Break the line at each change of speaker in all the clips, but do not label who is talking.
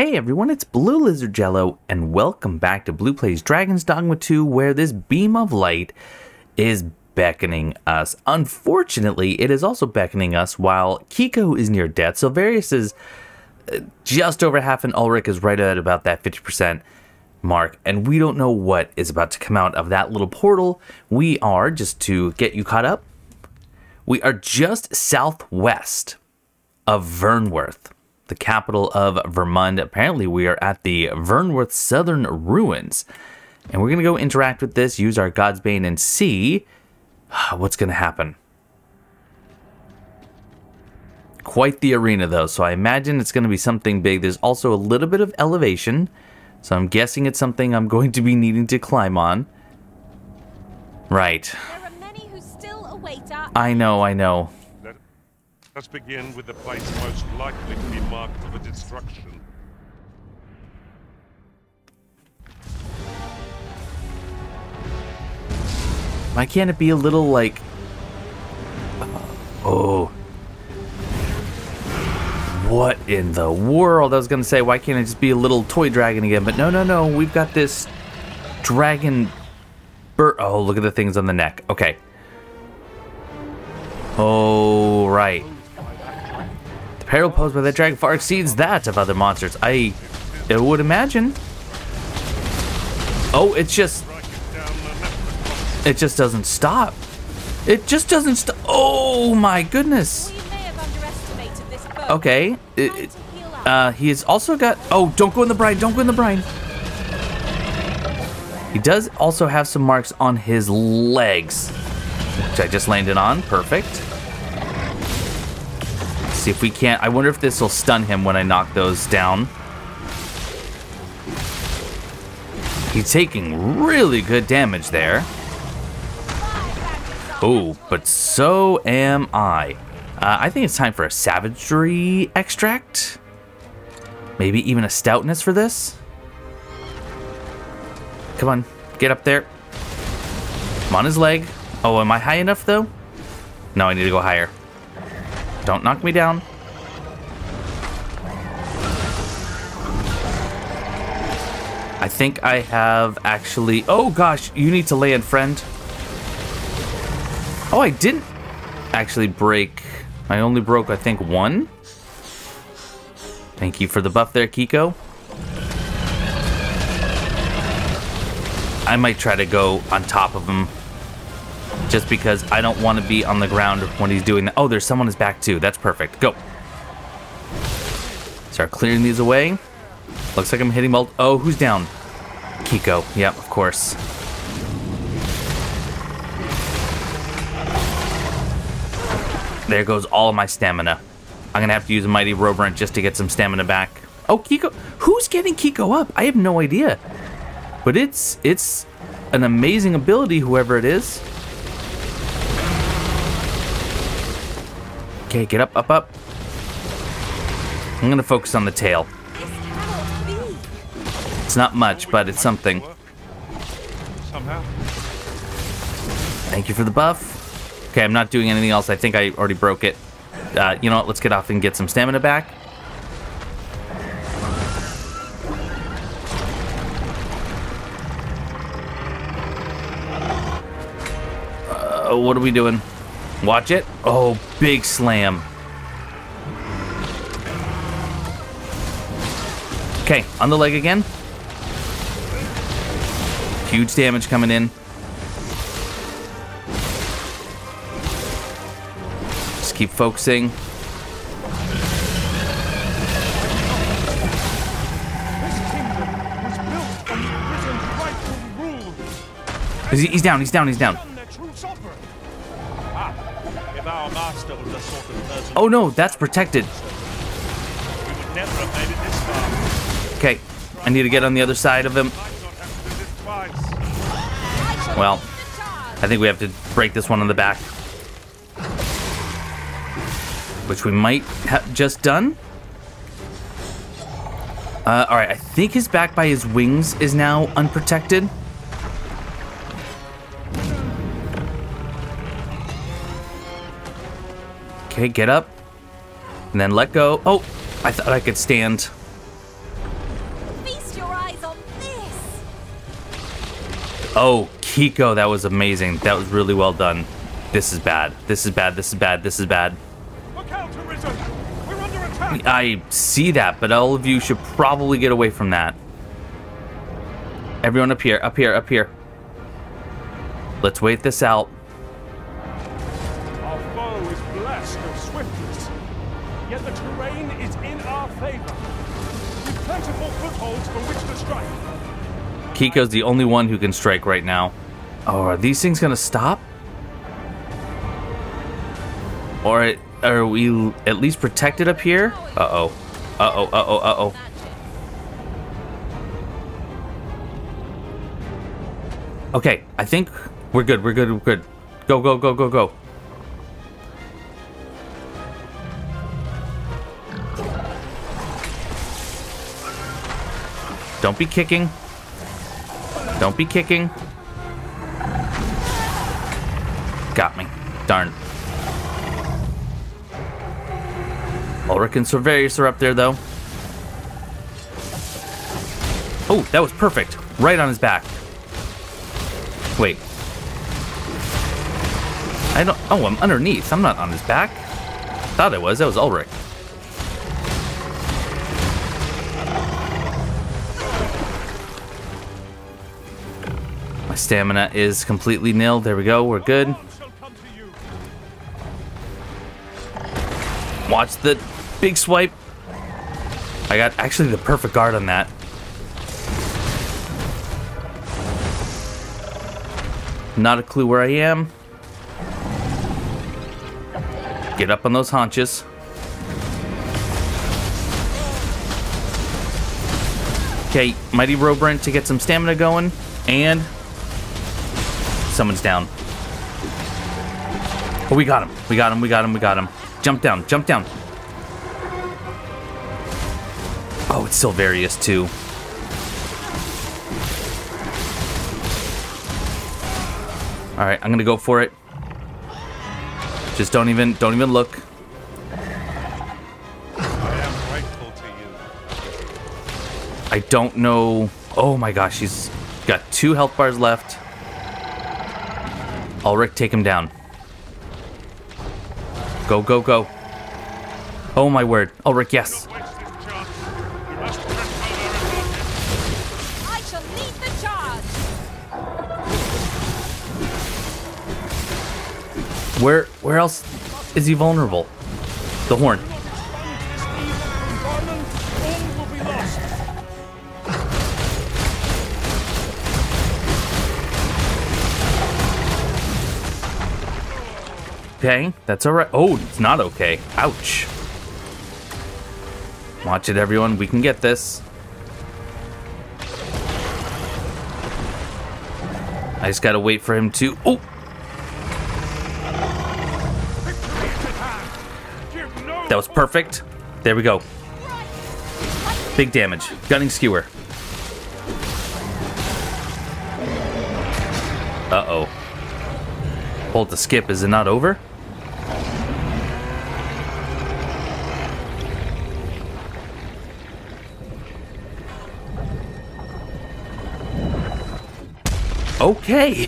Hey everyone, it's Blue Lizard Jello, and welcome back to Blue Plays Dragon's Dogma 2, where this beam of light is beckoning us. Unfortunately, it is also beckoning us while Kiko is near death. Silverius is uh, just over half, and Ulrich is right at about that 50% mark, and we don't know what is about to come out of that little portal. We are, just to get you caught up, we are just southwest of Vernworth the capital of Vermund. Apparently, we are at the Vernworth Southern Ruins. And we're going to go interact with this, use our God's Bane, and see what's going to happen. Quite the arena, though, so I imagine it's going to be something big. There's also a little bit of elevation, so I'm guessing it's something I'm going to be needing to climb on. Right. I know, I know.
Let's begin with the place most likely to be marked for destruction.
Why can't it be a little like... Uh, oh. What in the world? I was going to say, why can't it just be a little toy dragon again? But no, no, no. We've got this dragon... Bur oh, look at the things on the neck. Okay. Oh, right peril posed by that dragon far exceeds that of other monsters. I, I would imagine. Oh, it's just... It just doesn't stop. It just doesn't stop. Oh my goodness. Okay. It, uh, he has also got... Oh, don't go in the brine. Don't go in the brine. He does also have some marks on his legs, which I just landed on. Perfect see if we can't. I wonder if this will stun him when I knock those down. He's taking really good damage there. Oh, but so am I. Uh, I think it's time for a savagery extract. Maybe even a stoutness for this. Come on, get up there. I'm on his leg. Oh, am I high enough though? No, I need to go higher. Don't knock me down. I think I have actually... Oh gosh, you need to land, friend. Oh, I didn't actually break. I only broke, I think, one. Thank you for the buff there, Kiko. I might try to go on top of him just because I don't want to be on the ground when he's doing that. Oh, there's someone his back too. That's perfect. Go. Start clearing these away. Looks like I'm hitting multi- Oh, who's down? Kiko. Yep, of course. There goes all my stamina. I'm gonna have to use a Mighty Roborant just to get some stamina back. Oh, Kiko. Who's getting Kiko up? I have no idea. But it's it's an amazing ability, whoever it is. Okay, get up, up, up. I'm gonna focus on the tail. It's not much, but it's something.
Somehow.
Thank you for the buff. Okay, I'm not doing anything else. I think I already broke it. Uh, you know what? Let's get off and get some stamina back. Uh, what are we doing? Watch it. Oh, big slam. Okay, on the leg again. Huge damage coming in. Just keep focusing. He's down, he's down, he's down. Oh no, that's protected. Okay, I need to get on the other side of him. Well, I think we have to break this one on the back. Which we might have just done. Uh, Alright, I think his back by his wings is now unprotected. Okay, get up. And then let go. Oh, I thought I could stand. Feast your eyes on this. Oh, Kiko, that was amazing. That was really well done. This is bad. This is bad. This is bad. This is bad. I see that, but all of you should probably get away from that. Everyone up here, up here, up here. Let's wait this out. Kiko's the only one who can strike right now. Oh, are these things gonna stop? Or are we at least protected up here? Uh-oh. Uh-oh, uh-oh, uh-oh. Okay, I think we're good, we're good, we're good. Go, go, go, go, go. Don't be kicking. Don't be kicking. Got me. Darn. Ulrich and Silverius are up there, though. Oh, that was perfect. Right on his back. Wait. I don't... Oh, I'm underneath. I'm not on his back. Thought I was. That was Ulrich. Stamina is completely nil. There we go. We're good. Watch the big swipe. I got actually the perfect guard on that. Not a clue where I am. Get up on those haunches. Okay, Mighty Roborant to get some stamina going. And someone's down. Oh, we got him. We got him. We got him. We got him. Jump down. Jump down. Oh, it's Silverius too. All right, I'm gonna go for it. Just don't even, don't even look.
I am grateful to you.
I don't know. Oh my gosh, he's got two health bars left. Ulrich, take him down. Go, go, go. Oh my word. Oh, Ulrich, yes.
Don't waste this chance. We must press on our advantage.
I shall lead the charge.
Where where else is he vulnerable? The horn. Okay, that's alright. Oh, it's not okay. Ouch. Watch it, everyone. We can get this. I just gotta wait for him to. Oh, that was perfect. There we go. Big damage. Gunning skewer. Uh oh. Hold the skip. Is it not over? Okay.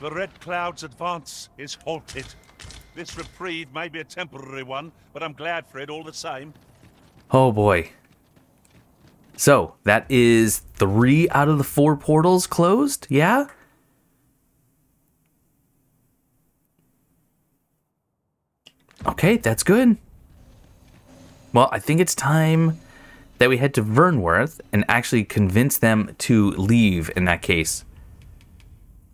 The Red Cloud's advance is halted. This reprieve may be a temporary one, but I'm glad for it all the same.
Oh boy. So, that is three out of the four portals closed? Yeah? Okay, that's good. Well, I think it's time that we head to Vernworth and actually convince them to leave in that case.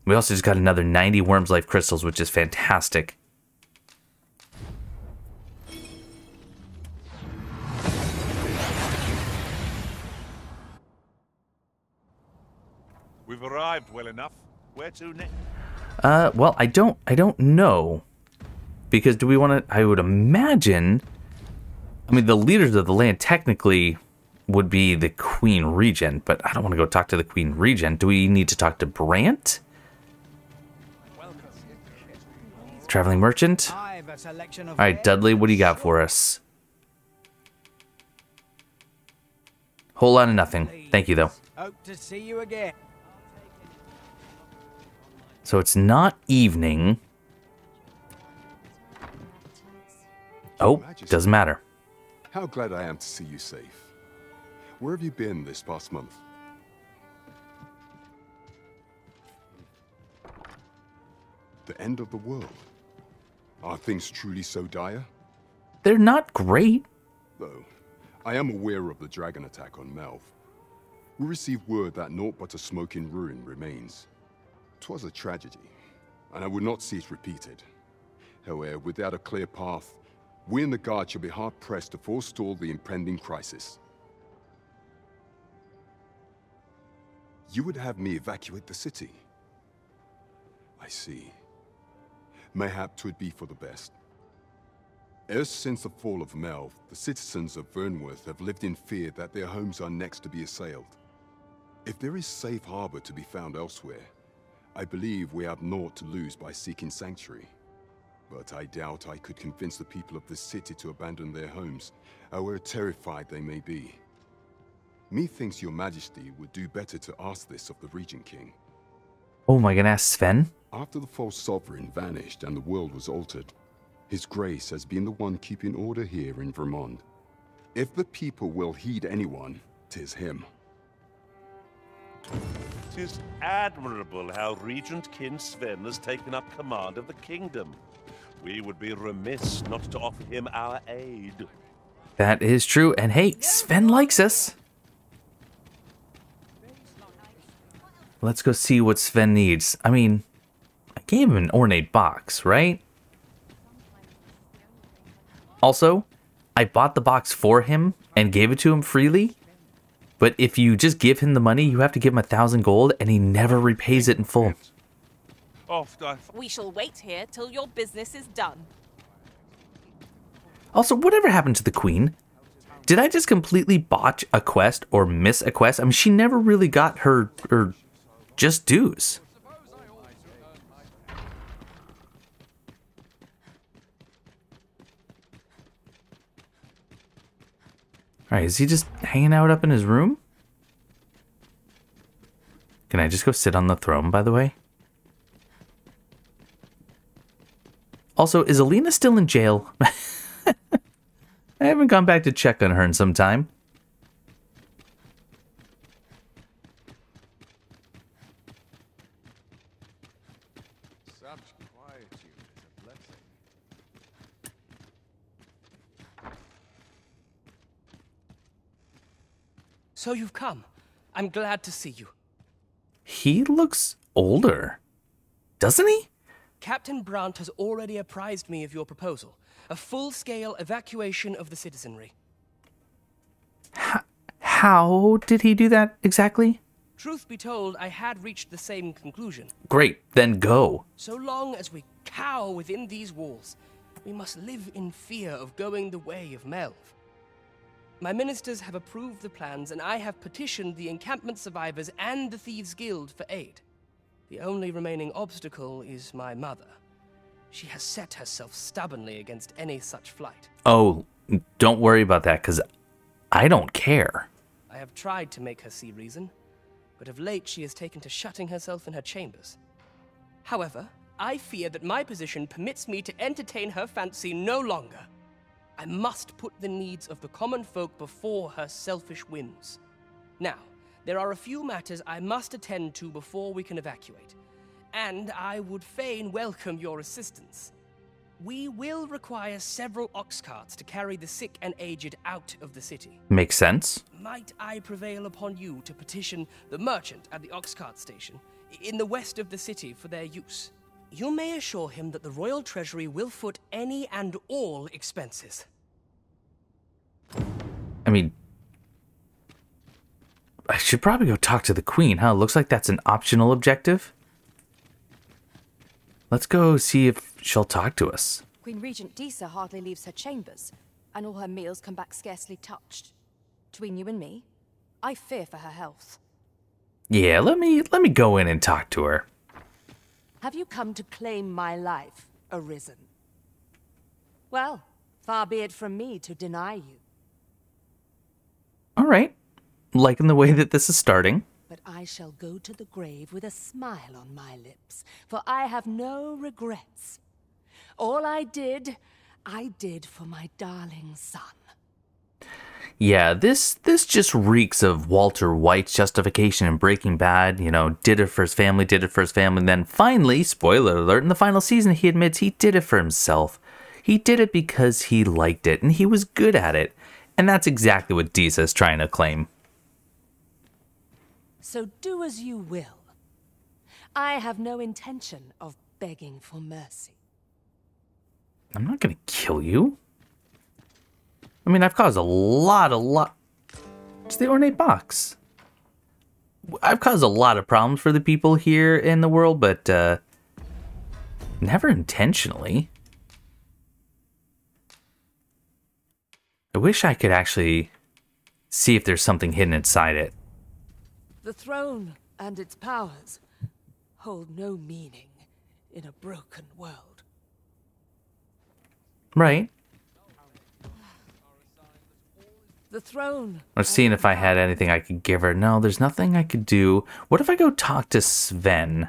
We also just got another 90 Wyrmslife crystals, which is fantastic.
We've arrived well enough. Where to next?
Uh, well, I don't, I don't know, because do we want to? I would imagine. I mean, the leaders of the land technically would be the Queen Regent, but I don't want to go talk to the Queen Regent. Do we need to talk to Brant? Traveling merchant.
All
All right, Dudley, what do you got for us? Whole lot of nothing. Thank you, though.
Hope to see you again.
So it's not evening. Oh, doesn't matter.
How glad I am to see you safe. Where have you been this past month? The end of the world. Are things truly so dire?
They're not great.
Though, I am aware of the dragon attack on Melv. We received word that naught but a smoking ruin remains. 'Twas a tragedy, and I would not see it repeated. However, without a clear path, we in the Guard shall be hard-pressed to forestall the impending crisis. You would have me evacuate the city? I see. Mayhap 'twould be for the best. Ever since the fall of Melv, the citizens of Vernworth have lived in fear that their homes are next to be assailed. If there is safe harbor to be found elsewhere, I believe we have naught to lose by seeking sanctuary. But I doubt I could convince the people of this city to abandon their homes, however terrified they may be. Methinks your majesty would do better to ask this of the Regentkin.
Oh, am I gonna ask Sven?
After the false sovereign vanished and the world was altered, His Grace has been the one keeping order here in Vermund. If the people will heed anyone, tis him.
Tis admirable how Regent Kin Sven has taken up command of the kingdom. We would be remiss not to offer him our aid.
That is true. And hey, Sven likes us. Let's go see what Sven needs. I mean, I gave him an ornate box, right? Also, I bought the box for him and gave it to him freely. But if you just give him the money, you have to give him a thousand gold, and he never repays it in full.
We shall wait here till your business is done.
Also, whatever happened to the queen? Did I just completely botch a quest or miss a quest? I mean, she never really got her her just dues. All right, is he just hanging out up in his room? Can I just go sit on the throne, by the way? Also, is Alina still in jail? I haven't gone back to check on her in some time.
Such quietude is a blessing.
So you've come. I'm glad to see you.
He looks older, doesn't he?
Captain Brant has already apprised me of your proposal a full scale evacuation of the citizenry.
How did he do that exactly?
Truth be told, I had reached the same conclusion.
Great, then go.
So long as we cower within these walls, we must live in fear of going the way of Melv. My ministers have approved the plans, and I have petitioned the encampment survivors and the Thieves' Guild for aid. The only remaining obstacle is my mother. She has set herself stubbornly against any such flight.
Oh, don't worry about that, because I don't care.
I have tried to make her see reason, but of late she has taken to shutting herself in her chambers. However, I fear that my position permits me to entertain her fancy no longer. I must put the needs of the common folk before her selfish whims. Now, there are a few matters I must attend to before we can evacuate, and I would fain welcome your assistance. We will require several ox carts to carry the sick and aged out of the city.
Makes sense.
Might I prevail upon you to petition the merchant at the ox cart station in the west of the city for their use? You may assure him that the royal treasury will foot any and all expenses.
I mean, I should probably go talk to the queen, huh? Looks like that's an optional objective. Let's go see if she'll talk to us.
Queen Regent Disa hardly leaves her chambers, and all her meals come back scarcely touched. Between you and me, I fear for her health.
Yeah, let me let me go in and talk to her.
Have you come to claim my life, Arisen? Well, far be it from me to deny you.
All right. liking the way that this is starting.
But I shall go to the grave with a smile on my lips, for I have no regrets. All I did, I did for my darling son.
Yeah, this this just reeks of Walter White's justification in Breaking Bad. You know, did it for his family, did it for his family. And then finally, spoiler alert, in the final season, he admits he did it for himself. He did it because he liked it and he was good at it. And that's exactly what Disa is trying to claim.
So do as you will. I have no intention of begging for mercy.
I'm not gonna kill you. I mean, I've caused a lot, a lot. It's the ornate box. I've caused a lot of problems for the people here in the world, but uh, never intentionally. I wish I could actually see if there's something hidden inside it.
The throne and its powers hold no meaning in a broken world.
Right.
The throne.
I was seeing if I had anything I could give her. No, there's nothing I could do. What if I go talk to Sven?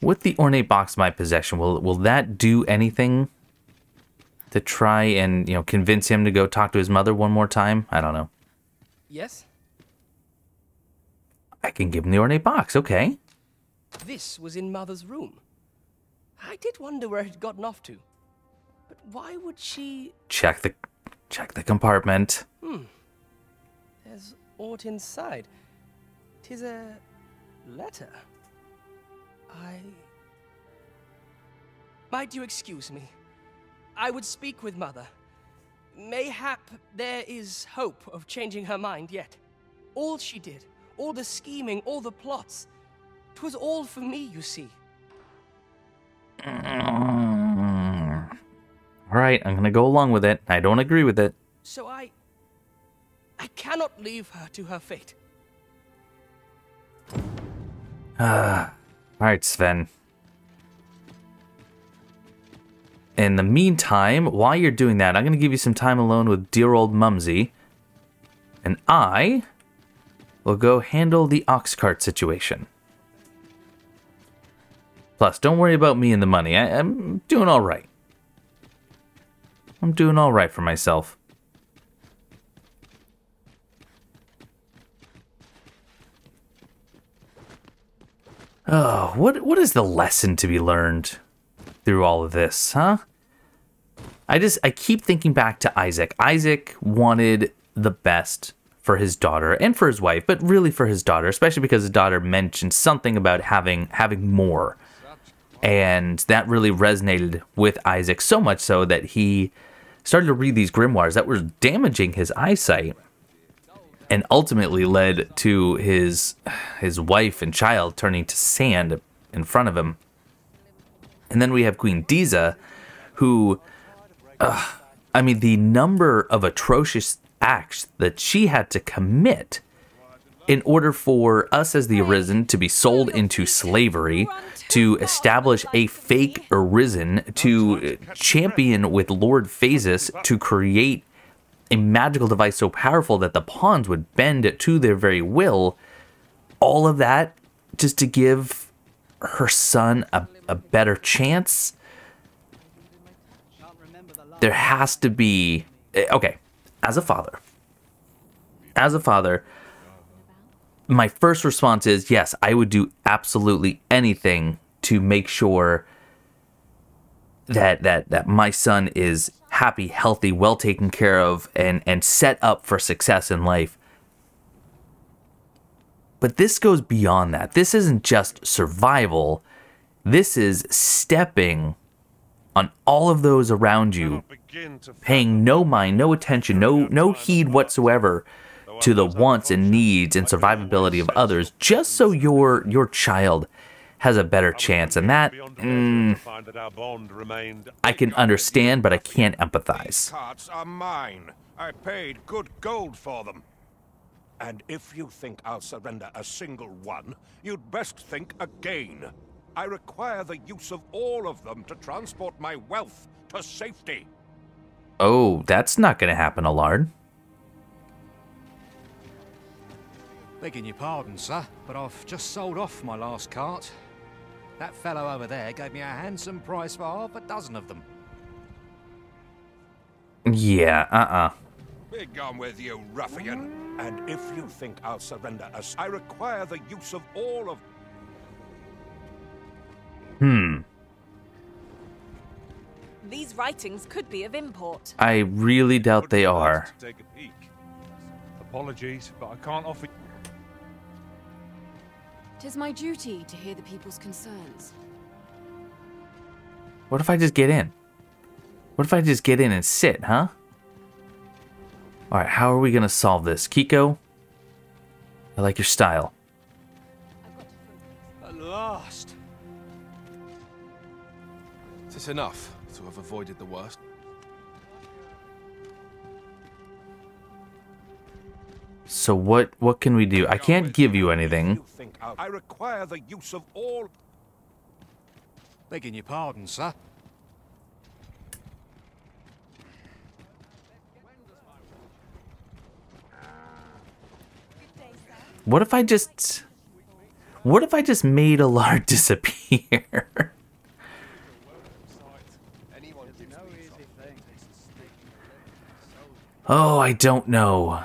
With the ornate box in my possession, will will that do anything to try and you know convince him to go talk to his mother one more time? I don't know.
Yes?
I can give him the ornate box. Okay.
This was in Mother's room. I did wonder where it had gotten off to. But why would she...
Check the check the compartment. Hmm.
There's aught inside. Tis a letter. I... Might you excuse me? I would speak with Mother. Mayhap there is hope of changing her mind yet. All she did, all the scheming, all the plots, 'twas all for me, you see.
All right, I'm gonna go along with it. I don't agree with it.
So I... I cannot leave her to her fate.
All right, Sven. In the meantime, while you're doing that, I'm going to give you some time alone with dear old Mumsy. And I will go handle the ox cart situation. Plus, don't worry about me and the money. I, I'm doing all right. I'm doing all right for myself. Oh, what what is the lesson to be learned through all of this, huh? I just I keep thinking back to Isaac. Isaac wanted the best for his daughter and for his wife, but really for his daughter, especially because his daughter mentioned something about having having more. And that really resonated with Isaac so much so that he started to read these grimoires that were damaging his eyesight and ultimately led to his his wife and child turning to sand in front of him. And then we have Queen Disa, who, uh, I mean, the number of atrocious acts that she had to commit in order for us as the Arisen to be sold into slavery, to establish a fake Arisen, to champion with Lord Phaesus, to create a magical device so powerful that the pawns would bend to their very will. All of that just to give her son a, a better chance. There has to be. eh, Okay, as a father, as a father, my first response is yes, I would do absolutely anything to make sure that that that my son is happy, healthy, well taken care of and and set up for success in life. But this goes beyond that. This isn't just survival. This is stepping on all of those around you, paying no mind, no attention, no no heed whatsoever to the wants and needs and survivability of others just so your your child has a better chance and that mm,
measure to find that our bond remained
I can understand but I can't empathize.
carts are mine. I paid good gold for them. And if you think I'll surrender a single one, you'd best think again. I require the use of all of them to transport my wealth to safety.
Oh, that's not going to happen, Allard.
Begging your pardon, sir, but I've just sold off my last cart. That fellow over there gave me a handsome price for half a dozen of them.
Yeah, uh-uh.
Be gone with you, ruffian. And if you think I'll surrender us, I require the use of all of...
Hmm.
These writings could be of import.
I really doubt they are.
Take a peek.
Apologies, but I can't offer.
Tis my duty to hear the people's concerns.
What if I just get in? What if I just get in and sit, huh? Alright, how are we gonna solve this? Kiko? I like your style.
At last! Is this enough to have avoided the worst?
So what what can we do? I can't give you anything.
I'll... Require the use of all...
Begging your pardon, sir.
What if I just What if I just made Alard disappear? oh, I don't know.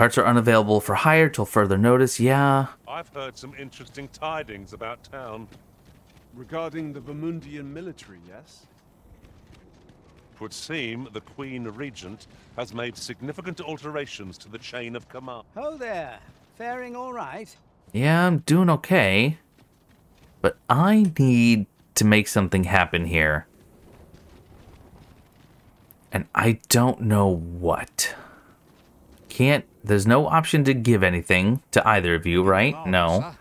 Carts are unavailable for hire till further notice. Yeah.
I've heard some interesting tidings about town.
Regarding the Vermundian military, yes?
It Would seem the Queen Regent has made significant alterations to the chain of command.
Ho there. Faring all right?
Yeah, I'm doing okay. But I need to make something happen here. And I don't know what. Can't, there's no option to give anything to either of you, right? Oh, no.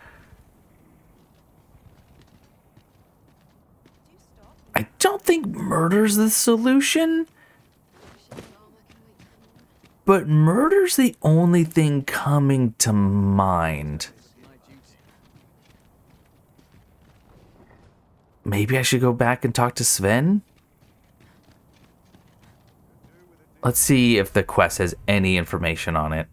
I don't think murder's the solution. But murder's the only thing coming to mind. Maybe I should go back and talk to Sven? Let's see if the quest has any information on it.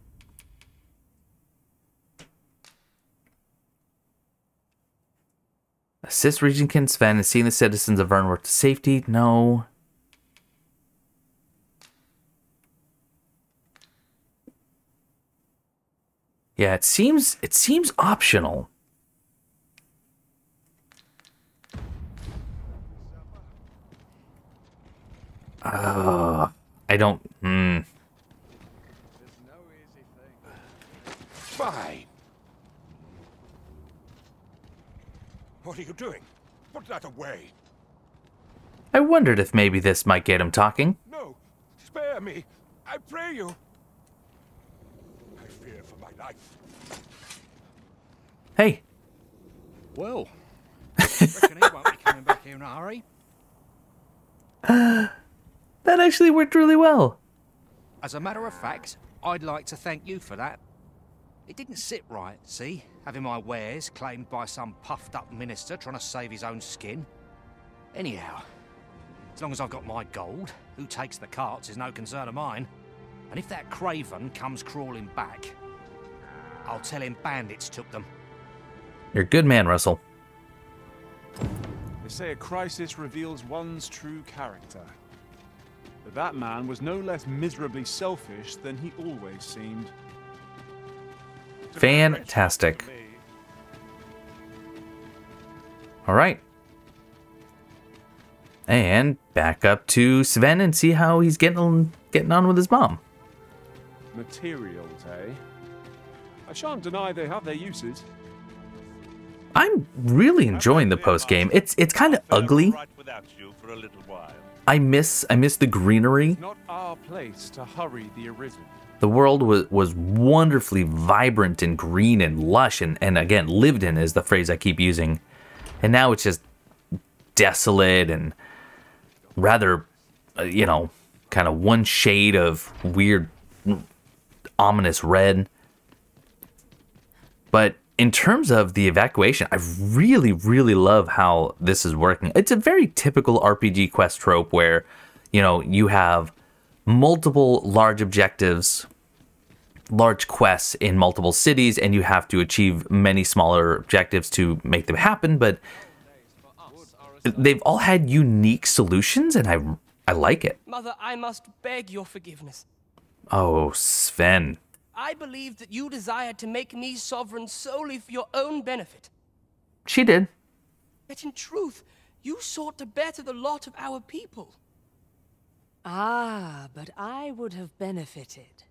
Assist Regentkin Sven in seeing the citizens of Vernworth to safety? No. Yeah, it seems it seems optional. Uh, I don't. Hmm.
Fine. What are you doing? Put that away.
I wondered if maybe this might get him talking.
No, spare me. I pray you. I fear for my life.
Hey,
Well, reckon he won't be coming back here in a hurry.
That actually worked really well.
As a matter of fact, I'd like to thank you for that. It didn't sit right, see? Having my wares claimed by some puffed up minister trying to save his own skin. Anyhow, as long as I've got my gold, who takes the carts is no concern of mine. And if that craven comes crawling back, I'll tell him bandits took them.
You're a good man, Russell.
They say a crisis reveals one's true character. But that man was no less miserably selfish than he always seemed.
Fantastic. All right. And back up to Sven and see how he's getting getting on with his mom.
Materials, eh? I shan't deny they have their uses.
I'm really enjoying the post game. It's it's kind of ugly.
Right without you for a little while.
I miss I miss the greenery.
Not our place to hurry the.
The world was was wonderfully vibrant and green and lush and and again lived in is the phrase I keep using. And now it's just desolate and rather uh, you know, kind of one shade of weird ominous red. But in terms of the evacuation, I really, really love how this is working. It's a very typical RPG quest trope where, you know, you have multiple large objectives large quests in multiple cities, and you have to achieve many smaller objectives to make them happen. But they've all had unique solutions, and I I like it.
Mother, I must beg your forgiveness.
Oh, Sven.
I believe that you desired to make me sovereign solely for your own benefit.
She did.
Yet in truth, you sought to better the lot of our people.
Ah, but I would have benefited.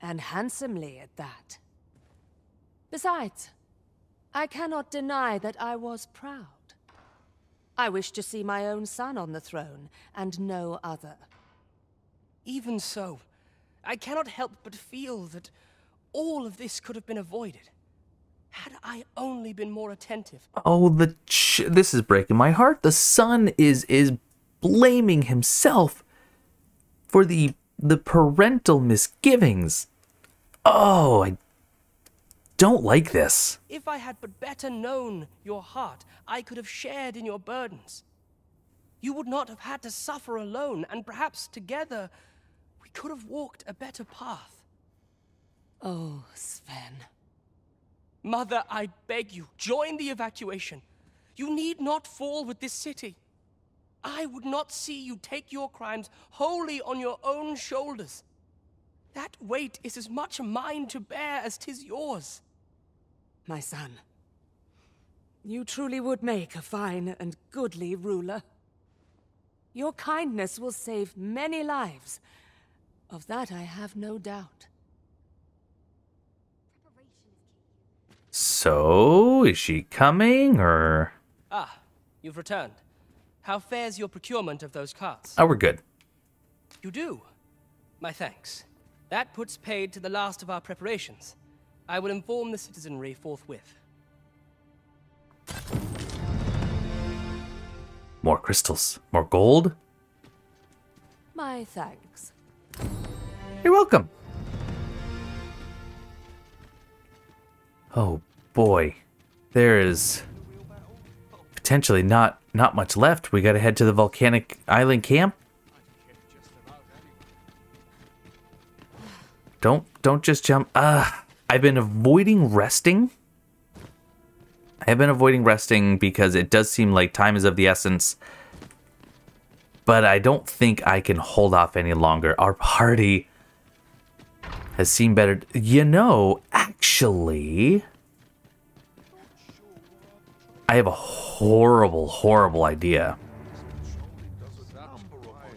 And handsomely at that. Besides, I cannot deny that I was proud. I wished to see my own son on the throne, and no other.
Even so, I cannot help but feel that all of this could have been avoided. Had I only been more attentive.
Oh, the ch- this is breaking my heart. The son is is blaming himself for the the parental misgivings. Oh, I don't like this.
If I had but better known your heart, I could have shared in your burdens. You would not have had to suffer alone, and perhaps together we could have walked a better path.
Oh, Sven.
Mother, I beg you, join the evacuation. You need not fall with this city. I would not see you take your crimes wholly on your own shoulders. That weight is as much mine to bear as tis yours.
My son, you truly would make a fine and goodly ruler. Your kindness will save many lives. Of that I have no doubt.
So, is she coming or
Ah, you've returned. How fares your procurement of those carts?
Oh, we're good.
You do? My thanks. That puts paid to the last of our preparations. I will inform the citizenry forthwith.
More crystals, more gold.
My thanks.
You're welcome. Oh boy, there is potentially not not much left. We got to head to the volcanic island camp. Don't don't just jump. Ah, I've been avoiding resting. I have been avoiding resting because it does seem like time is of the essence. But I don't think I can hold off any longer. Our party has seen better. You know, actually, I have a horrible, horrible idea.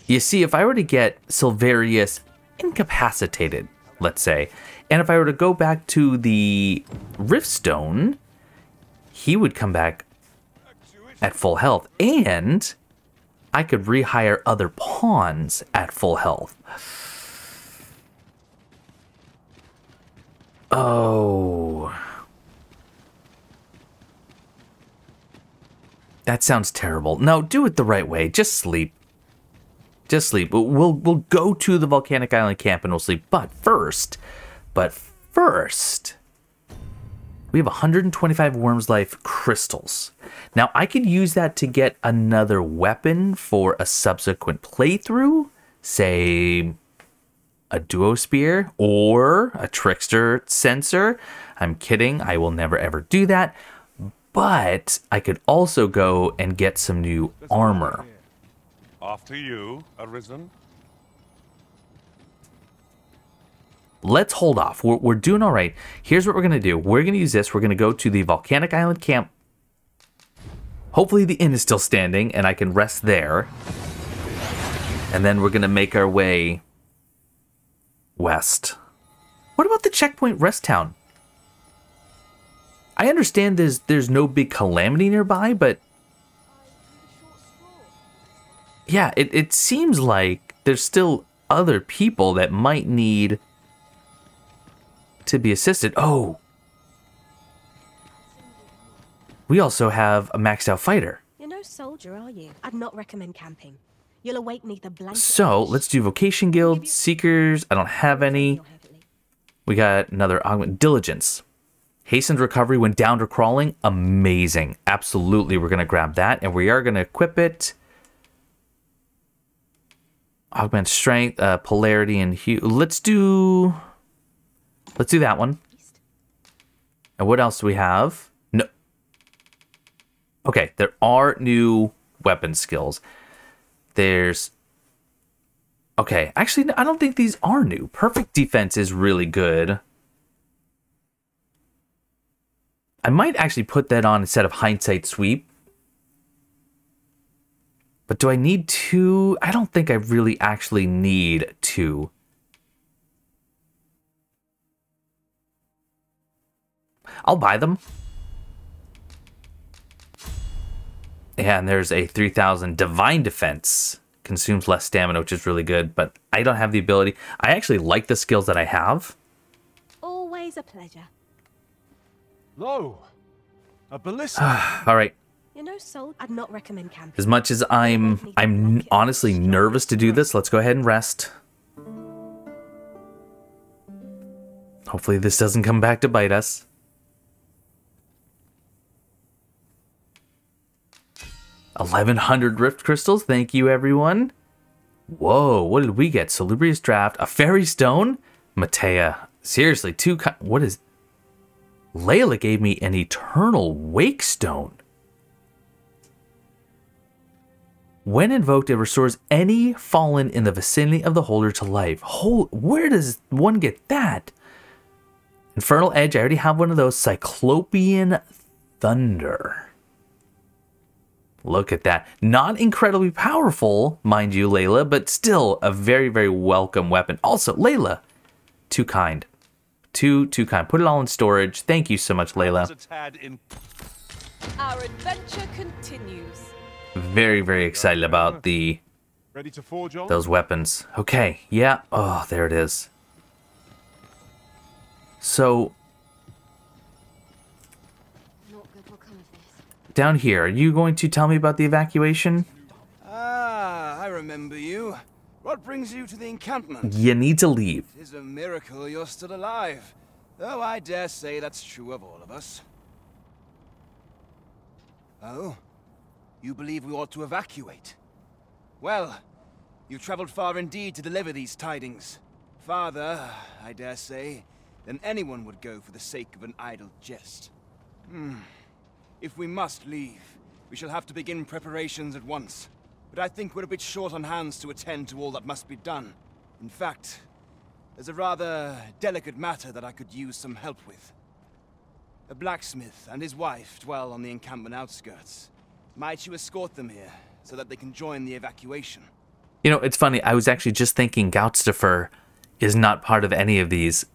You see, if I were to get Silverius incapacitated, let's say, and if I were to go back to the Riftstone, he would come back at full health, and I could rehire other pawns at full health. Oh. That sounds terrible. No, do it the right way. Just sleep. Just sleep. We'll we'll go to the volcanic island camp and we'll sleep. But first, but first, we have 125 Wyrmslife crystals. Now I could use that to get another weapon for a subsequent playthrough, say a duo spear or a trickster censer. I'm kidding. I will never ever do that. But I could also go and get some new armor.
After you, Arisen.
Let's hold off. We're, we're doing all right. Here's what we're going to do. We're going to use this. We're going to go to the Volcanic Island camp. Hopefully the inn is still standing and I can rest there. And then we're going to make our way west. What about the checkpoint rest town? I understand there's there's no big calamity nearby, but yeah, it, it seems like there's still other people that might need to be assisted. Oh. We also have a maxed out fighter.
You're no soldier, are you? I'd not recommend camping. You'll await neath a blanket.
So let's do Vocation Guild, Seekers. I don't have any. We got another augment. Diligence. Hastened recovery when down to crawling. Amazing. Absolutely. We're going to grab that and we are going to equip it. Augment strength, uh, polarity, and hue. Let's do. Let's do that one. And what else do we have? No. Okay, there are new weapon skills. There's. Okay, actually, I don't think these are new. Perfect defense is really good. I might actually put that on instead of hindsight sweep. But do I need two? I don't think I really actually need two. I'll buy them. Yeah, and there's a 3000 Divine Defense. Consumes less stamina, which is really good, but I don't have the ability. I actually like the skills that I have.
Always a pleasure.
Lo, a ballista.
All right.
You know, Soul, I'd not recommend camping.
As much as I'm I'm honestly nervous to do this, let's go ahead and rest. Hopefully this doesn't come back to bite us. Eleven hundred rift crystals. Thank you, everyone. Whoa, what did we get? Salubrious draft, a ferrystone, Matea. Seriously, two. What is? Layla gave me an eternal wake stone. When invoked, it restores any fallen in the vicinity of the holder to life. Hold, where does one get that? Infernal Edge, I already have one of those. Cyclopean Thunder. Look at that. Not incredibly powerful, mind you, Layla, but still a very, very welcome weapon. Also, Layla, too kind. Too, too kind. Put it all in storage. Thank you so much, Layla.
Our adventure continues.
Very, very excited about the
Ready to forge on?
those weapons. Okay, yeah. Oh, there it is. So down here, are you going to tell me about the evacuation?
Ah, I remember you. What brings you to the encampment?
You need to leave.
It is a miracle you're still alive. Though I dare say that's true of all of us. Oh? You believe we ought to evacuate? Well, you've traveled far indeed to deliver these tidings. Farther, I dare say, than anyone would go for the sake of an idle jest. Hmm. If we must leave, we shall have to begin preparations at once. But I think we're a bit short on hands to attend to all that must be done. In fact, there's a rather delicate matter that I could use some help with. A blacksmith and his wife dwell on the encampment outskirts. Might you escort them here, so that they can join the evacuation?
You know, it's funny. I was actually just thinking Goutstifer is not part of any of these.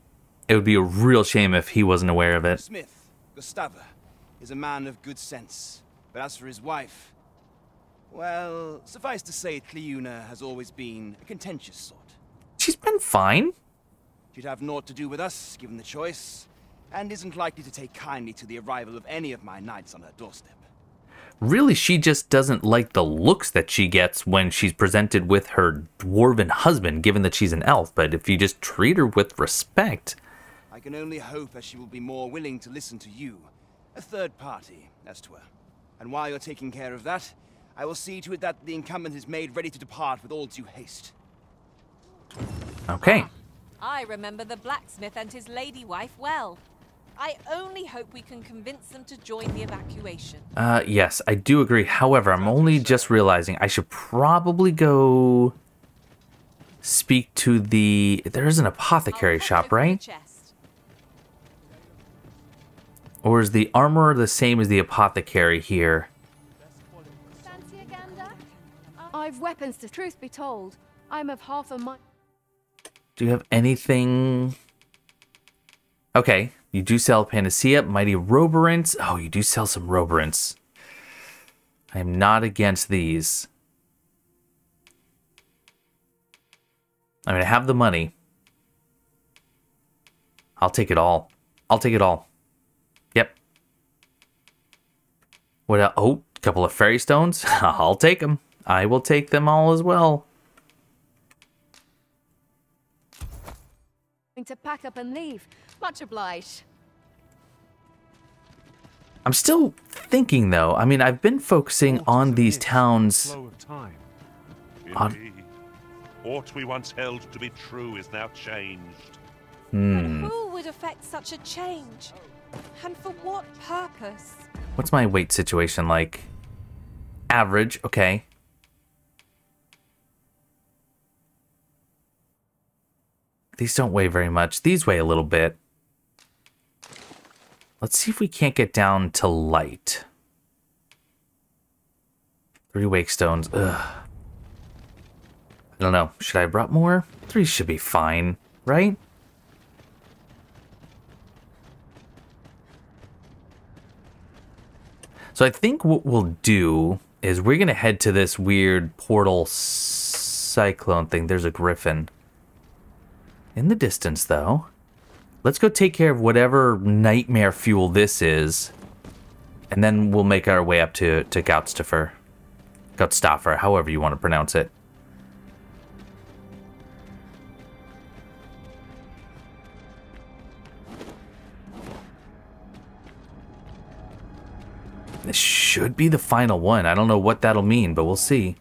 It would be a real shame if he wasn't aware of it.
Smith, Gustava, is a man of good sense. But as for his wife, well, suffice to say, Cleuna has always been a contentious sort.
She's been fine.
She'd have naught to do with us, given the choice, and isn't likely to take kindly to the arrival of any of my knights on her doorstep.
Really, she just doesn't like the looks that she gets when she's presented with her dwarven husband, given that she's an elf. But if you just treat her with respect.
I can only hope that she will be more willing to listen to you, a third party, as to her. And while you're taking care of that, I will see to it that the incumbent is made ready to depart with all due haste.
Okay.
I remember the blacksmith and his lady wife well. I only hope we can convince them to join the evacuation.
Uh, yes, I do agree. However, I'm only just realizing I should probably go speak to the. There is an apothecary shop, right? Or is the armorer the same as the apothecary here?
Um, I've weapons to truth be told. I'm of half a mind.
Do you have anything? Okay, you do sell Panacea, Mighty Roborants. Oh, you do sell some Roborants. I am not against these. I mean, I have the money. I'll take it all. I'll take it all. Yep. What? el- Oh, a couple of ferrystones. I'll take them. I will take them all as well.
To pack up and leave. Much obliged.
I'm still thinking though. I mean, I've been focusing on these towns.
Flow of time.
On-
Indeed. Aught we once held to be true is now changed.
Hmm.
Who would affect such a change? And for what purpose?
What's my weight situation like? Average, okay. These don't weigh very much. These weigh a little bit. Let's see if we can't get down to light. Three wake stones. Ugh. I don't know. Should I have brought more? Three should be fine, right? So I think what we'll do is we're going to head to this weird portal cyclone thing. There's a griffin. In the distance, though. Let's go take care of whatever nightmare fuel this is. And then we'll make our way up to, to Gautstaffer. Gautstaffer, however you want to pronounce it. This should be the final one. I don't know what that'll mean, but we'll see.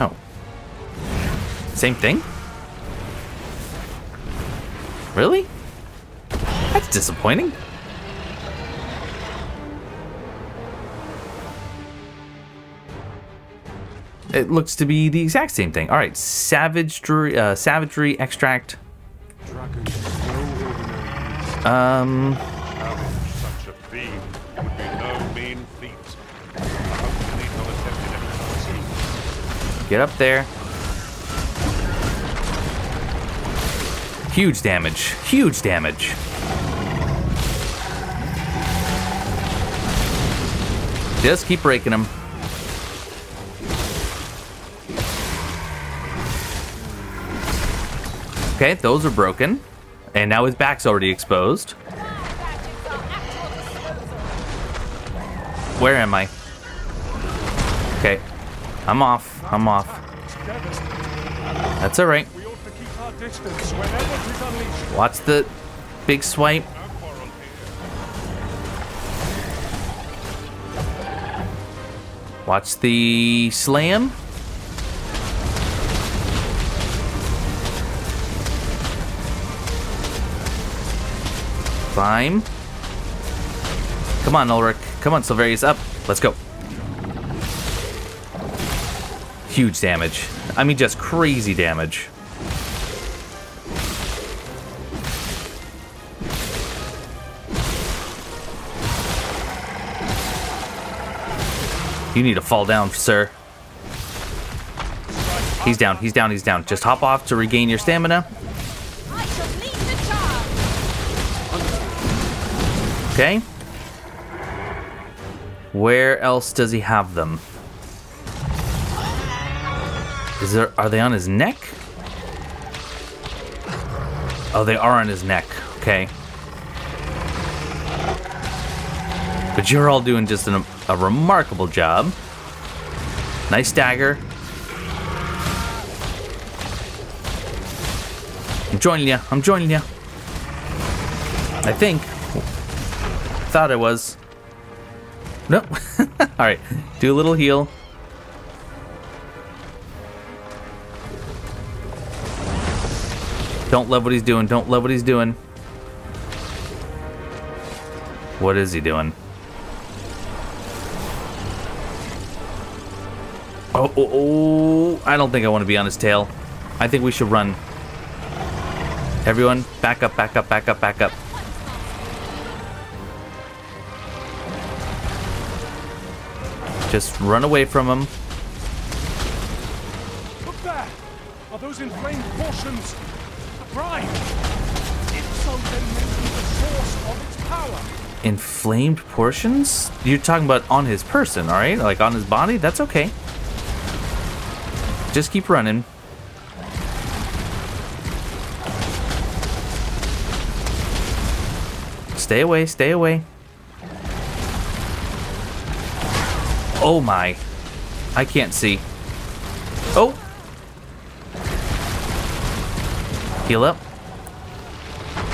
Oh. Same thing? Really? That's disappointing. It looks to be the exact same thing. All right, savagery, uh, savagery extract. Um, get up there. Huge damage. Huge damage. Just keep breaking them. Okay, those are broken. And now his back's already exposed. Where am I? Okay. I'm off. I'm off. That's alright. Watch the big swipe. Watch the slam. Climb. Come on, Ulrich. Come on, Silverius. Up. Let's go. Huge damage. I mean, just crazy damage. You need to fall down, sir. He's down, he's down, he's down. Just hop off to regain your stamina. Okay. Where else does he have them? Is there are they on his neck? Oh, they are on his neck. Okay. But you're all doing just an, a remarkable job. Nice dagger. I'm joining you. I'm joining you. I think. Thought I was. Nope. Alright. Do a little heal. Don't love what he's doing. Don't love what he's doing. What is he doing? Oh, oh, oh, I don't think I want to be on his tail. I think we should run. Everyone, back up, back up, back up, back up. Just run away from him.
Look there! Are those inflamed portions the brine? If so, then maybe the source of its power.
Inflamed portions? You're talking about on his person, alright? Like on his body? That's okay. Just keep running. Stay away, stay away. Oh my. I can't see. Oh! Heal up.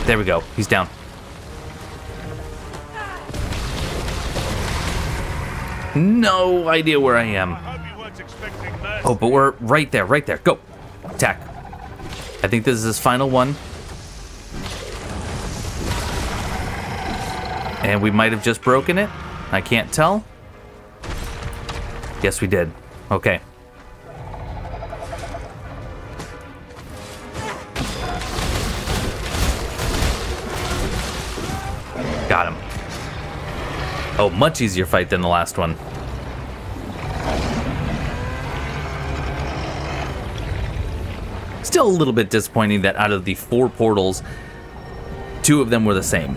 There we go. He's down. No idea where I am. Oh, but we're right there, right there. Go. Attack. I think this is his final one. And we might have just broken it. I can't tell. Yes, we did. Okay. Got him. Oh, much easier fight than the last one. Still a little bit disappointing that out of the four portals, two of them were the same.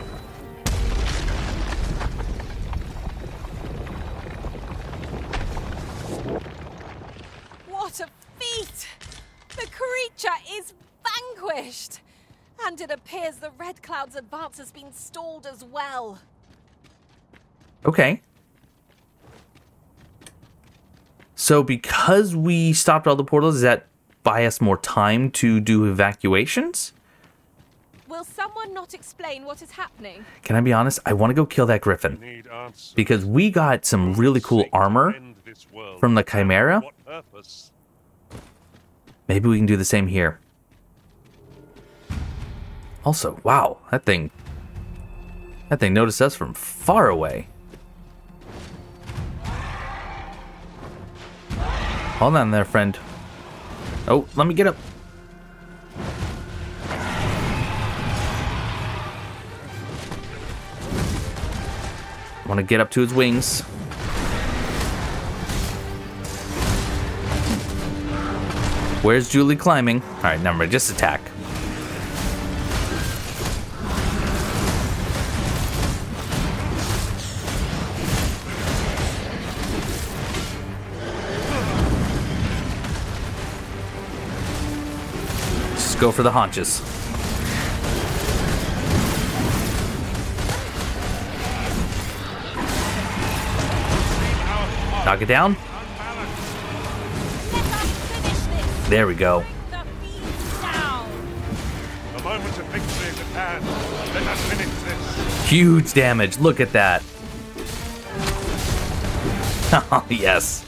Advance has been stalled as well.
Okay. So because we stopped all the portals, does that buy us more time to do evacuations?
Will someone not explain what is happening?
Can I be honest? I want to go kill that griffin. Because we got some really cool armor from the Chimera. Maybe we can do the same here. Also, wow, that thing... That thing noticed us from far away. Hold on there, friend. Oh, let me get up. want to get up to his wings. Where's Julie climbing? All right, never mind. Just attack. Go for the haunches. Knock it down. There we go. Huge damage. Look at that. Oh, yes.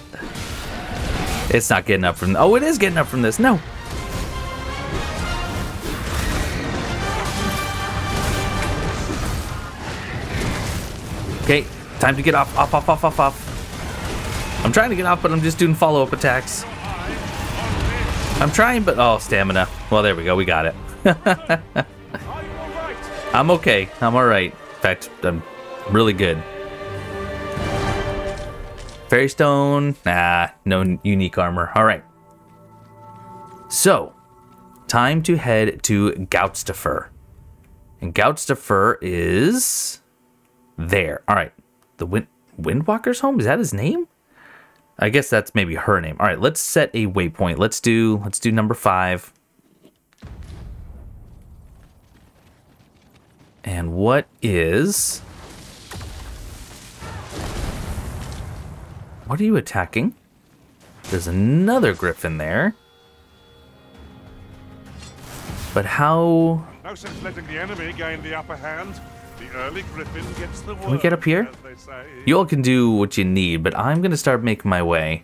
It's not getting up from... Oh, it is getting up from this. No. Okay, time to get off, off, off, off, off, off. I'm trying to get off, but I'm just doing follow-up attacks. I'm trying, but... Oh, stamina. Well, there we go. We got it. I'm okay. I'm alright. In fact, I'm really good. Ferrystone. Nah, no unique armor. Alright. So, time to head to Goutstafer. And Goutstafer is there. All right. The Wind Windwalker's home? Is that his name? I guess that's maybe her name. All right, let's set a waypoint. Let's do let's do number 5. And what is What are you attacking? There's another griffin there. But how
No sense letting the enemy gain the upper hand. The early griffin gets the
Can we get up here? You all can do what you need, but I'm gonna start making my way.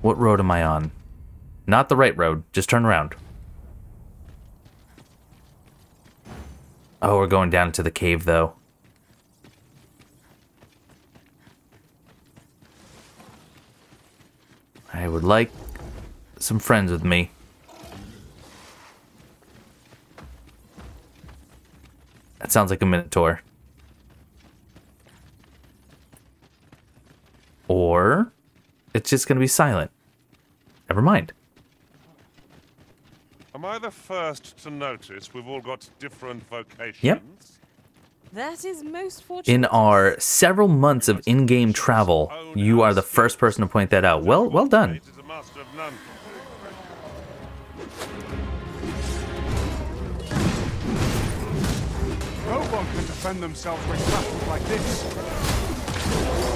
What road am I on? Not the right road, just turn around. Oh, we're going down to the cave though. I would like some friends with me. That sounds like a Minotaur. Or it's just going to be silent. Never mind.
Am I the first to notice we've all got different vocations?
Yep.
That is most fortunate.
In our several months of in-game travel, you are the first person to point that out. Well, well done.
Is a master of none.
No one can defend themselves when battles like this.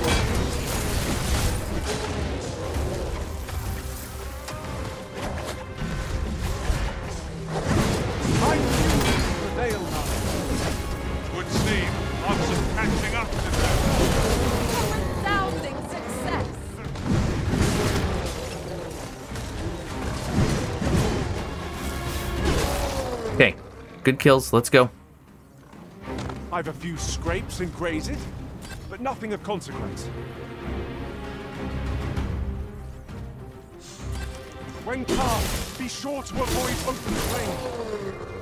catching up to them. Resounding success!
Okay, good kills. Let's go.
I've a few scrapes and grazes, but nothing of consequence. When cast, be sure to avoid open flame.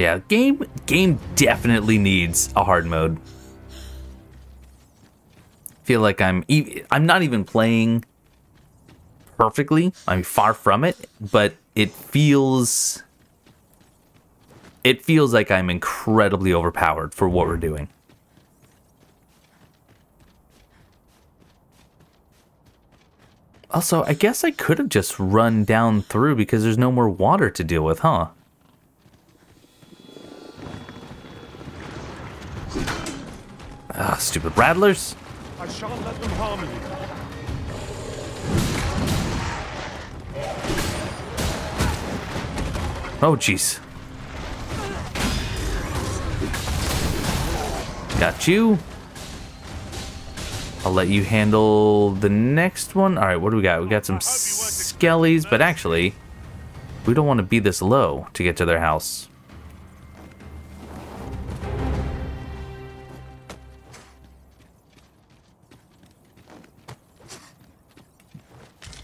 Yeah, game game definitely needs a hard mode. Feel like I'm e- I'm not even playing perfectly. I'm far from it, but it feels it feels like I'm incredibly overpowered for what we're doing. Also, I guess I could have just run down through because there's no more water to deal with, huh? Ah, stupid rattlers.
I shan't let them harm you.
Oh, jeez. Got you. I'll let you handle the next one. All right, what do we got? We got some skellies, but actually, we don't want to be this low to get to their house.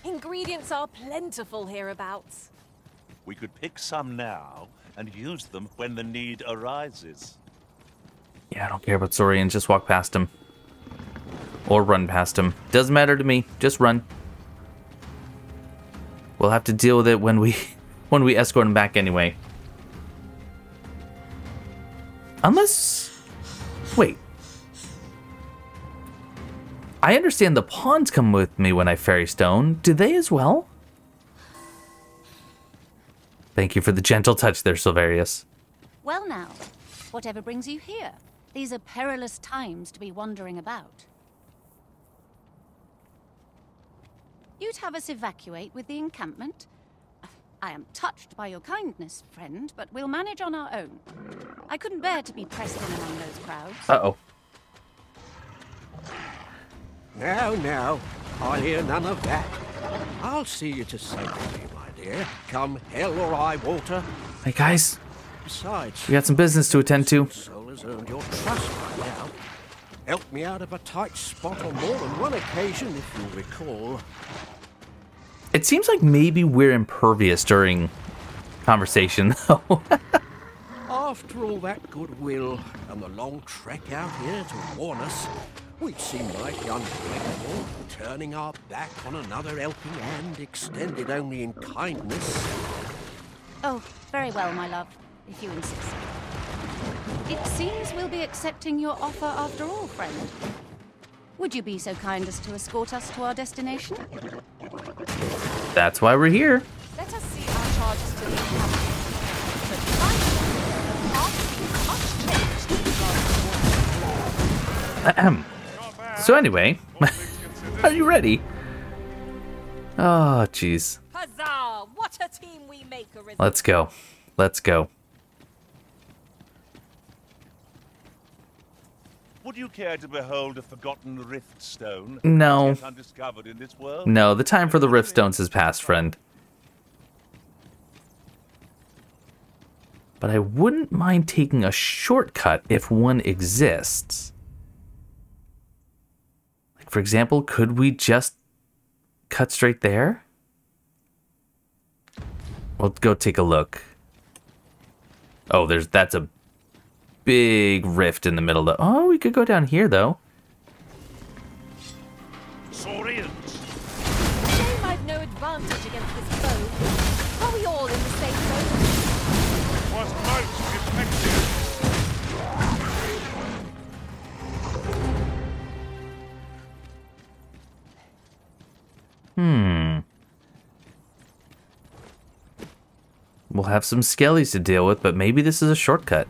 Ingredients are plentiful hereabouts.
We could pick some now and use them when the need arises.
Yeah, I don't care about Saurians. Just walk past him. Or run past him. Doesn't matter to me. Just run. We'll have to deal with it when we when we escort him back anyway. Unless I understand the pawns come with me when I ferry stone. Do they as well? Thank you for the gentle touch there, Silverius.
Well now, whatever brings you here? These are perilous times to be wandering about. You'd have us evacuate with the encampment? I am touched by your kindness, friend, but we'll manage on our own. I couldn't bear to be pressed in among those crowds.
Uh-oh.
Now, now, I'll hear none of that. I'll see you to safety, my dear. Come hell or high water.
Hey, guys.
Besides,
We got some business to attend to.
soul has earned your trust by now. Helped me out of a tight spot on more than one occasion, if you'll recall.
It seems like maybe we're impervious during conversation, though.
After all that goodwill and the long trek out here to warn us, we'd seem mighty ungrateful, turning our back on another helping hand extended only in kindness.
Oh, very well, my love, if you insist. It seems we'll be accepting your offer after all, friend. Would you be so kind as to escort us to our destination?
That's why we're here.
Let us see our charges to the
So anyway, are you ready? Oh, jeez.
Huzzah! What a team we make, Arisen.
Let's go. Let's go.
Would you care to behold a forgotten rift stone?
No.
Undiscovered in this world?
No, the time for the rift stones has passed, friend. But I wouldn't mind taking a shortcut if one exists. For example, could we just cut straight there? We'll go take a look. Oh, there's that's a big rift in the middle of Oh, we could go down here though.
Saurians!
Hmm. We'll have some skellies to deal with, but maybe this is a shortcut.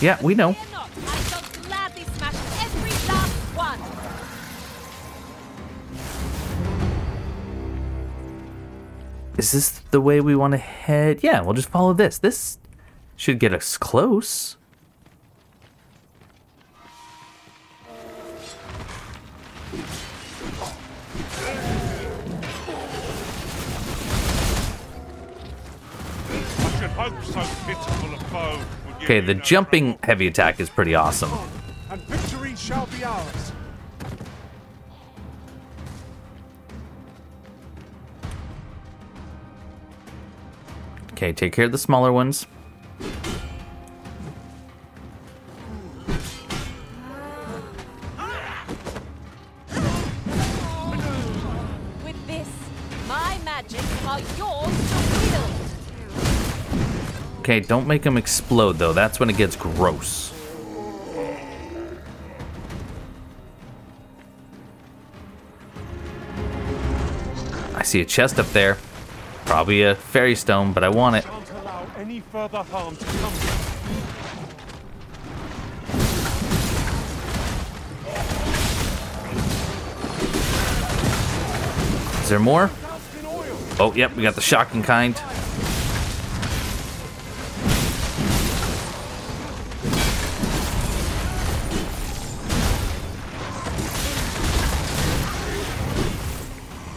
Yeah, we know. Is this the way we want to head? Yeah, we'll just follow this. This should get us close. Okay, the jumping heavy attack is pretty awesome.
And victory shall be ours.
Okay, take care of the smaller ones.
Are yours to wield.
Okay, don't make them explode though. That's when it gets gross. I see a chest up there. Probably a ferrystone, but I want it.
Any further harm to come.
Is there more? Oh, yep, we got the shocking kind.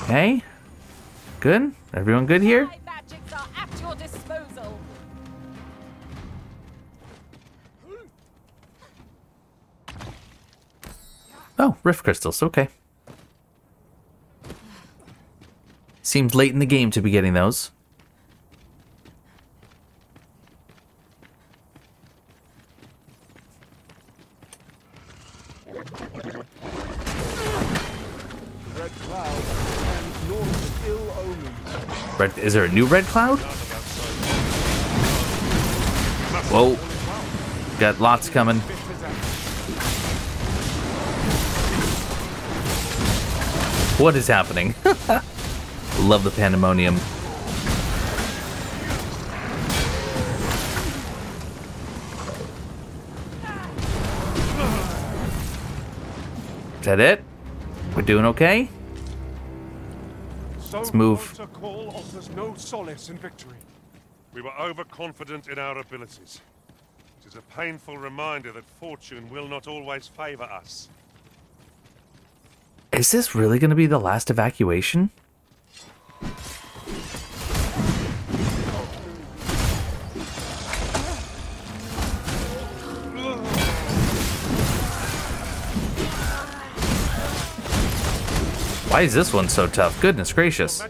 Okay. Good? Everyone good here?
My magics are at your disposal.
Oh, rift crystals. Okay. Seems late in the game to be getting those.
Red cloud and north of ill omens.
Red, is there a new red cloud? Whoa. Got lots coming. What is happening? Love the pandemonium. Is that it? We're doing okay? Let's move.
close call offers no solace in victory. We were overconfident in our abilities. It is a painful reminder that fortune will not always favor us.
Is this really going to be the last evacuation? Why is this one so tough? Goodness gracious.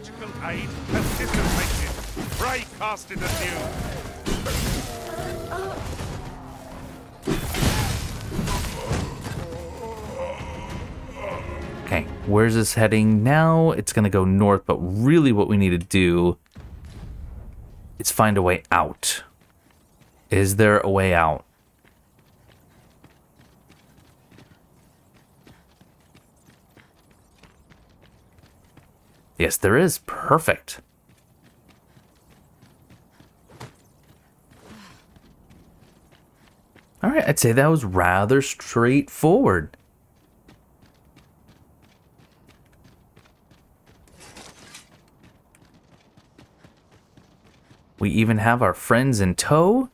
Okay, where's this heading now? It's to go north, but really what we need to do is find a way out. Is there a way out? Yes, there is. Perfect. All right, I'd say that was rather straightforward. We even have our friends in tow.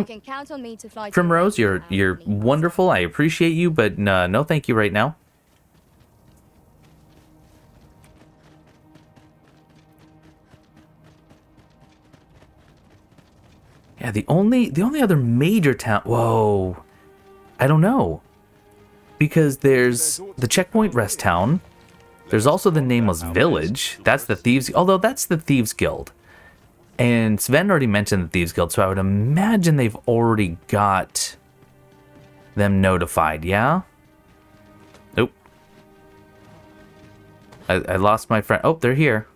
You can count on me to fly to
Primrose, you're you're wonderful. I appreciate you, but uh, no, thank you right now. Yeah, the only the only other major town. Whoa, I don't know, because there's the checkpoint rest town. There's also the nameless village. That's the thieves. Although that's the thieves guild. And Sven already mentioned the Thieves Guild, so I would imagine they've already got them notified, yeah? Nope. I, I lost my friend. Oh, they're here.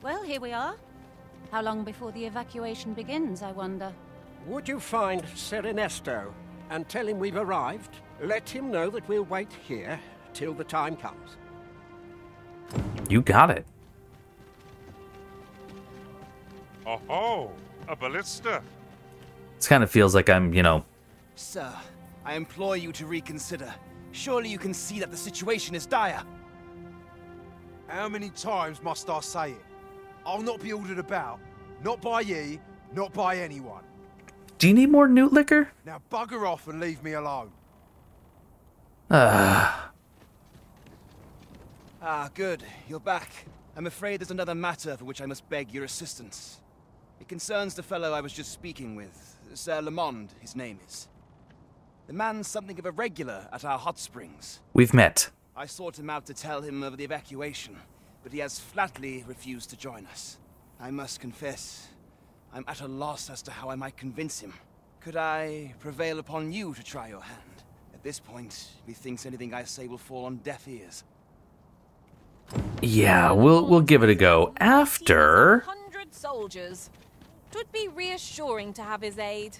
Well, here we are. How long before the evacuation begins, I wonder?
Would you find Sir Ernesto and tell him we've arrived? Let him know that we'll wait here till the time comes.
You got it.
Oh ho! A ballista!
This kind of feels like I'm, you know,
Sir, I implore you to reconsider. Surely you can see that the situation is dire.
How many times must I say it? I'll not be ordered about. Not by ye, not by anyone.
do you need more newt liquor?
Now bugger off and leave me alone.
Ah,
Ah, good. You're back. I'm afraid there's another matter for which I must beg your assistance. It concerns the fellow I was just speaking with. Sir Lamond, his name is. The man's something of a regular at our hot springs.
We've met.
I sought him out to tell him of the evacuation, but he has flatly refused to join us. I must confess, I'm at a loss as to how I might convince him. Could I prevail upon you to try your hand? At this point, methinks anything I say will fall on deaf ears.
Yeah, we'll we'll give it a go after.
Hundred soldiers. Twould be reassuring to have his aid.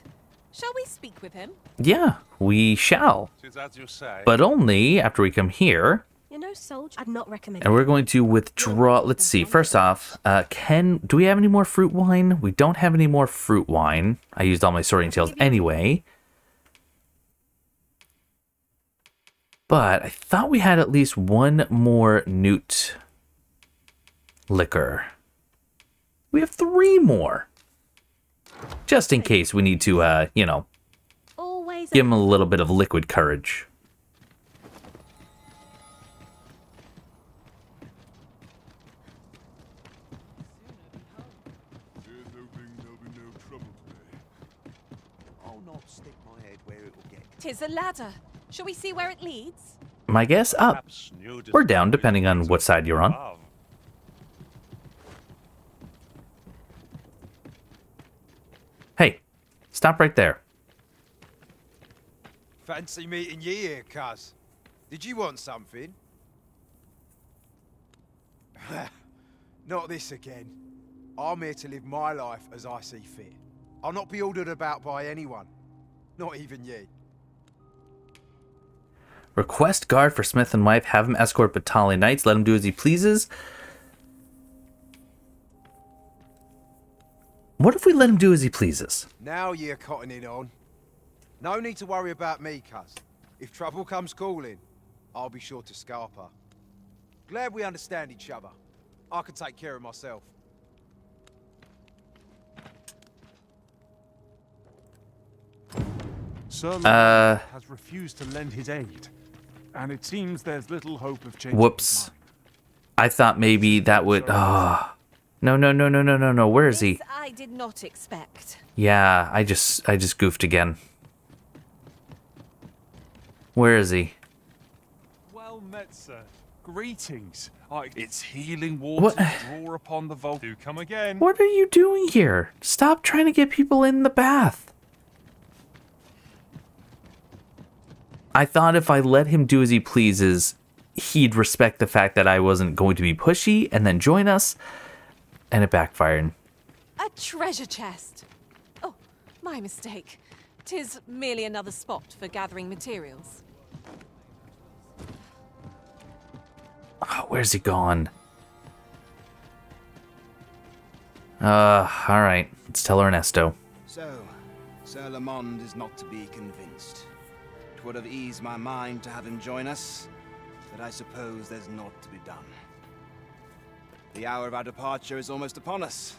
Shall we speak with him?
Yeah, we shall.
As you say.
But only after we come here.
You know, soldier, I'd not recommend.
And we're going to withdraw. Let's see. First off, uh, Ken, do we have any more fruit wine? We don't have any more fruit wine. I used all my sorting tails anyway. But I thought we had at least one more newt liquor. We have three more. Just in case we need to, uh, you know,
Always.
give him a little bit of liquid courage.
I'll not stick my head where it will get.
Tis a ladder. Shall we see where it leads?
My guess up. Or down, depending on what side you're on. Hey, stop right there.
Fancy meeting ye here, cuz. Did you want something? not this again. I'm here to live my life as I see fit. I'll not be ordered about by anyone. Not even ye.
Request guard for Smith and wife. Have him escort battalion knights. Let him do as he pleases. What if we let him do as he pleases?
Now you're cottoning on. No need to worry about me, cuz. If trouble comes calling, I'll be sure to scarp her. Glad we understand each other. I can take care of myself.
Sir
Uh.
Has refused to lend his aid, and it seems there's little hope of changing.
Whoops. I thought maybe that would. Oh. No, no, no, no, no, no, no. Where is he?
I did not expect.
Yeah, I just I just goofed again. Where is he?
Well met, sir. Greetings. I, it's healing water
What?
to draw upon the vault. Do come again.
What are you doing here? Stop trying to get people in the bath. I thought if I let him do as he pleases, he'd respect the fact that I wasn't going to be pushy and then join us, and it backfired.
A treasure chest. Oh, my mistake. Tis merely another spot for gathering materials.
Oh, where's he gone? Uh, alright. Let's tell Ernesto.
So, Sir Lamond is not to be convinced. Twould have eased my mind to have him join us, but I suppose there's naught to be done. The hour of our departure is almost upon us.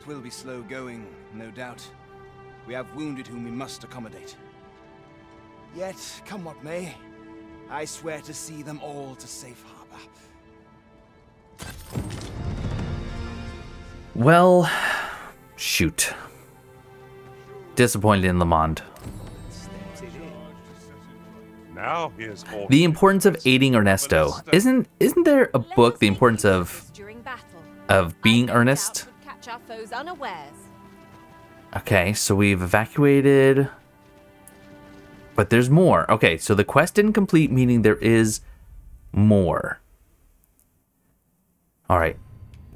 Twill be slow going, no doubt. We have wounded whom we must accommodate. Yet, come what may, I swear to see them all to safe harbor.
Well, shoot. Disappointed in Lamond.
All.
The importance of aiding Ernesto. Isn't isn't there a book, The Importance of of being earnest?
catch our foes unawares.
Okay, so we've evacuated. But there's more. Okay, so the quest didn't complete, meaning there is more. Alright.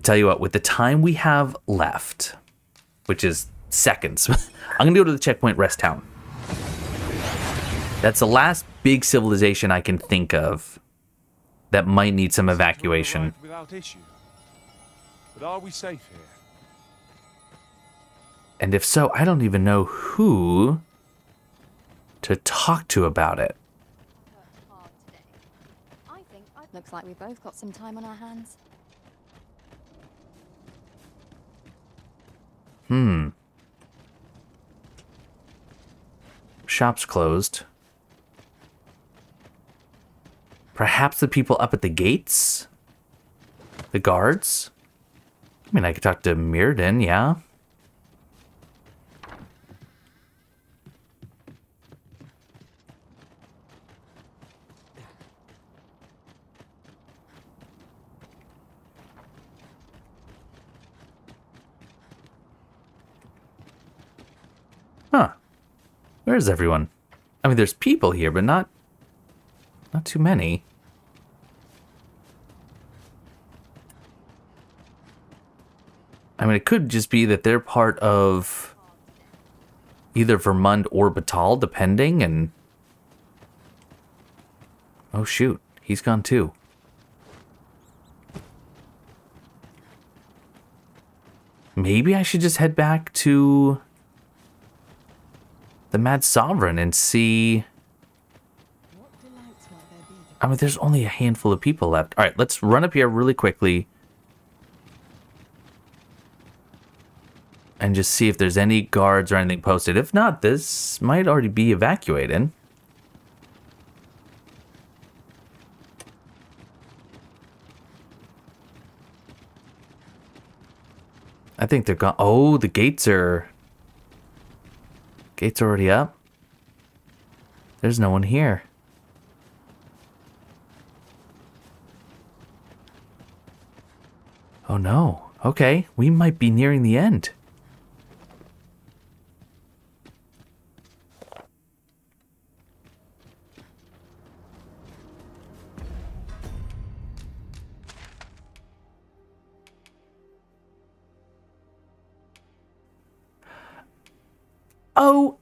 Tell you what, with the time we have left, which is seconds, I'm gonna go to the checkpoint rest town. That's the last big civilization I can think of that might need some evacuation.
Without issue. But are we safe here?
And if so, I don't even know who to talk to about it.
Looks like we both got some time on our hands.
Hmm. Shop's closed. Perhaps the people up at the gates? The guards? I mean, I could talk to Mirrodin, yeah. Huh. Where's everyone? I mean, there's people here, but not... Not too many. I mean, it could just be that they're part of either Vermund or Battahl, depending, and... Oh, shoot. He's gone too. Maybe I should just head back to the Mad Sovereign and see... I mean, there's only a handful of people left. All right, let's run up here really quickly. And just see if there's any guards or anything posted. If not, this might already be evacuated. I think they're gone. Oh, the gates are... Gates already up? There's no one here. Oh no. Okay, we might be nearing the end. Oh,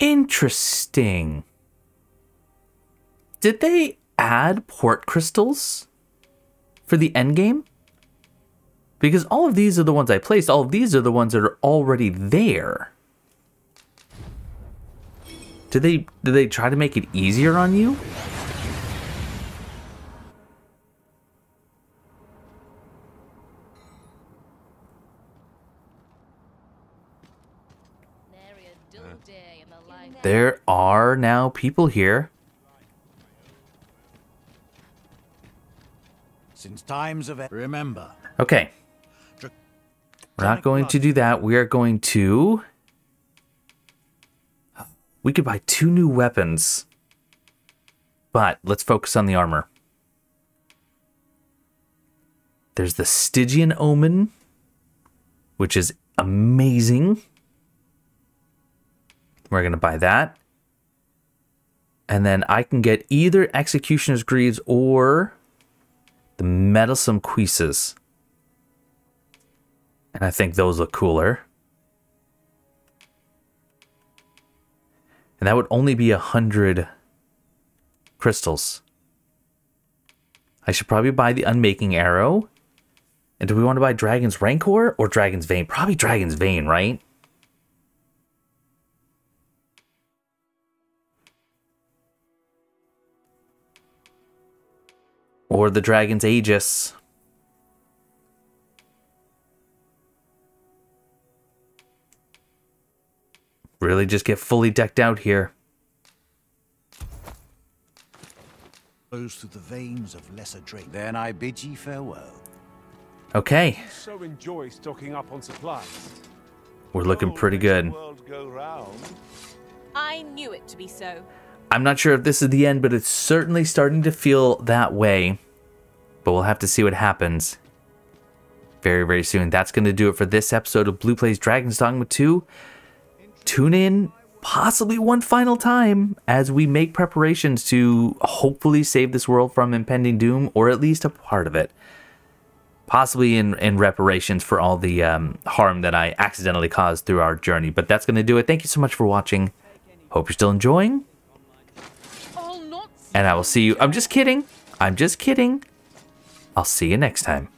interesting. Did they add portcrystals for the end game? Because all of these are the ones I placed. All of these are the ones that are already there. Did they did they try to make it easier on you? There are now people here.
Since times of remember.
Okay. We're not going to do that. We are going to... We could buy two new weapons. But let's focus on the armor. There's the Stygian Omen, which is amazing. We're going to buy that. And then I can get either Executioner's Greaves or the Meddlesome Cuisses. And I think those look cooler. And that would only be a hundred crystals. I should probably buy the Unmaking Arrow. And do we want to buy Dragon's Rancor or Dragon's Vein? Probably Dragon's Vein, right? Or the Dragon's Aegis. Really just get fully decked out here.
Flows through the veins of lesser drink. Then I bid ye farewell.
Okay,
So enjoy stocking up on supplies.
we're looking oh, pretty good.
I knew it to be so.
I'm not sure if this is the end, but it's certainly starting to feel that way. But we'll have to see what happens very, very soon. That's going to do it for this episode of Blue Plays Dragon's Dogma 2. Tune in possibly one final time as we make preparations to hopefully save this world from impending doom, or at least a part of it. Possibly in, in reparations for all the um, harm that I accidentally caused through our journey. But that's going to do it. Thank you so much for watching. Hope you're still enjoying. And I will see you. I'm just kidding. I'm just kidding. I'll see you next time.